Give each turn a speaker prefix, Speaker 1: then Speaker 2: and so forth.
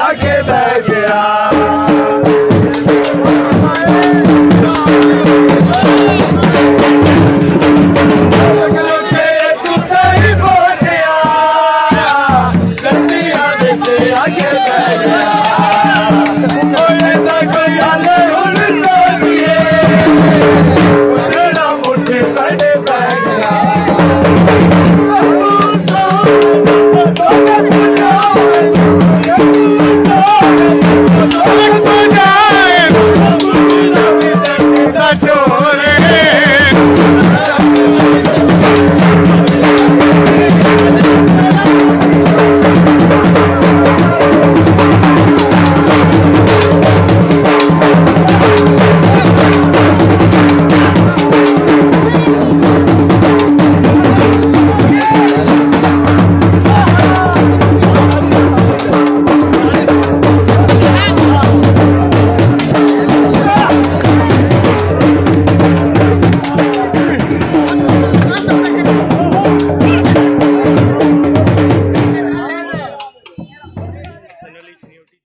Speaker 1: आगे बैठ